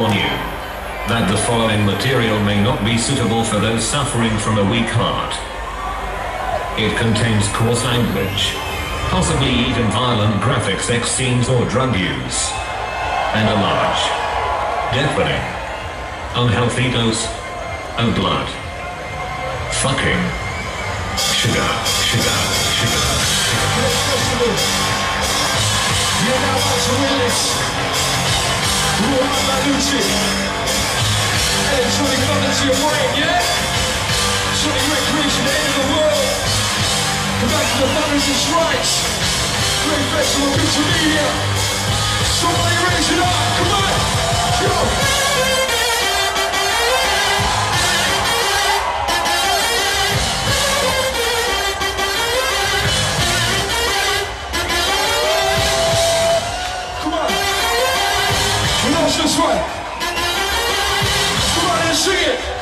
on you that the following material may not be suitable for those suffering from a weak heart. It contains coarse language, possibly even violent graphic sex scenes or drug use, and a large, deafening, unhealthy dose of blood. Fucking sugar, sugar, sugar. You're now watching Willis. Manucci. Your brain, yeah? Of the world. Come back to the thunders and. Great festival, picture media. Somebody raise it up, come on. Go. Come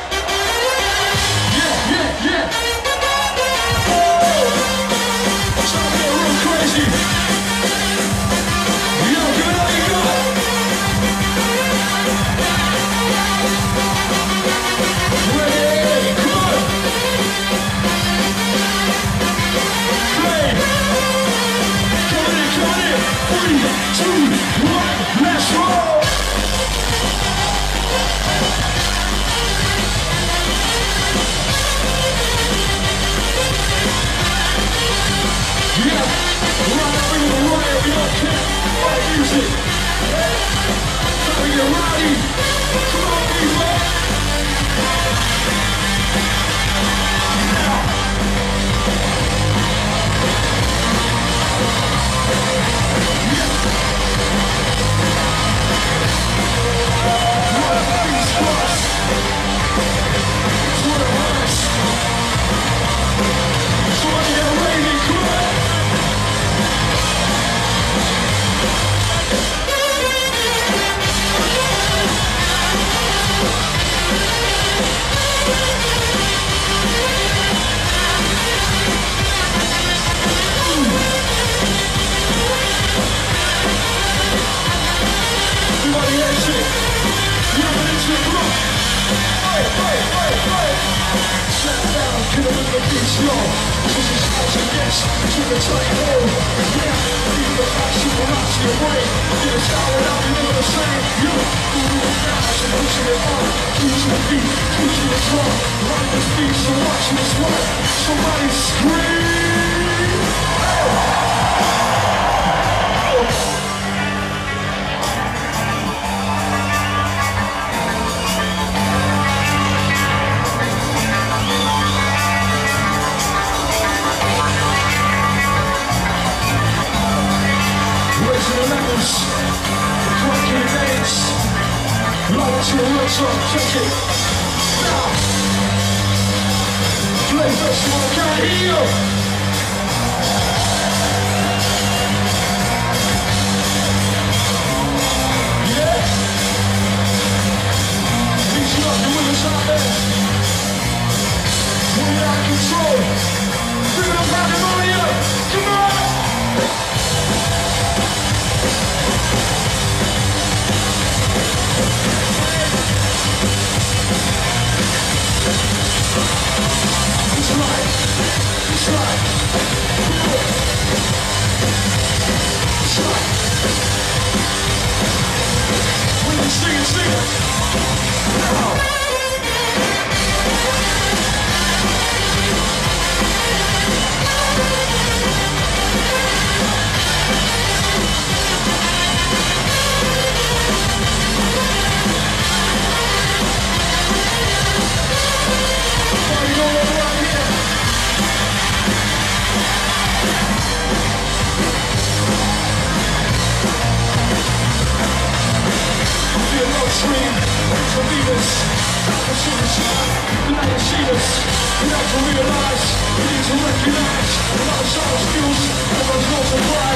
and yes, to the tight hole. Yeah, leave the will not see your way. Get a shower out, you never the same. You, who it fast and pushing it on. Cruise the beat, cruise the drum. Run this beat, so watch this one. Somebody scream. To the real top, check it. Now, Glade festival, I sing it, sing it. Feel no dream, intravenous Opportunity, the night has seen us We have to realize, we need to recognize A lot of skills, and those no surprise